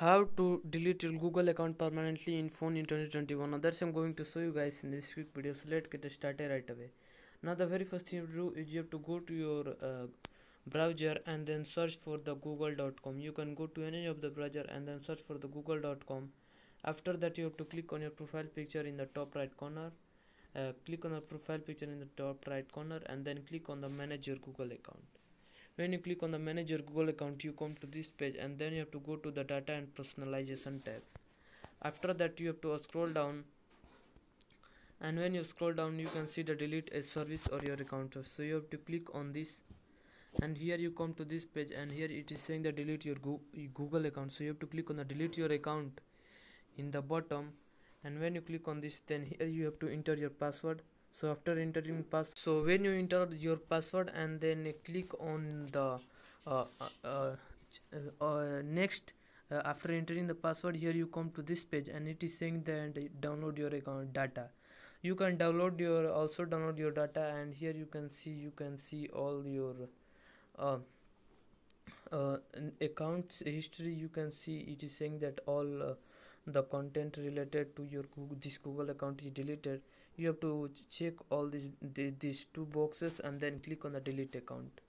how to delete your google account permanently in phone in 2021 now that's i'm going to show you guys in this quick video. So let's get started right away. Now the very first thing you do is you have to go to your uh, browser and then search for the google.com you can go to any of the browser and then search for the google.com after that you have to click on your profile picture in the top right corner. Uh, click on the profile picture in the top right corner and then click on the manage your google account when you click on the manage your google account you come to this page and then you have to go to the data and personalization tab. After that you have to scroll down. And when you scroll down you can see the delete a service or your account. So you have to click on this. And here you come to this page and here it is saying that delete your google account. So you have to click on the delete your account in the bottom. And when you click on this then here you have to enter your password so after entering pass so when you enter your password and then click on the uh, uh, uh, uh next uh, after entering the password here you come to this page and it is saying that download your account data. You can download your also download your data and here you can see you can see all your uh, accounts history. You can see it is saying that all the content related to your Google, this Google account is deleted you have to check all these these two boxes and then click on the delete account.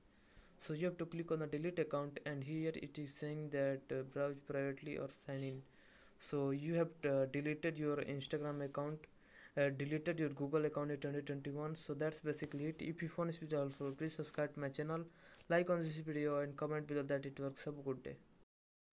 So you have to click on the delete account and here it is saying that uh, browse privately or sign in. So you have uh, deleted your Instagram account uh, deleted your google account in 2021 so that's basically it. If you found this video helpful please subscribe to my channel like on this video and comment below that it works. Have a good day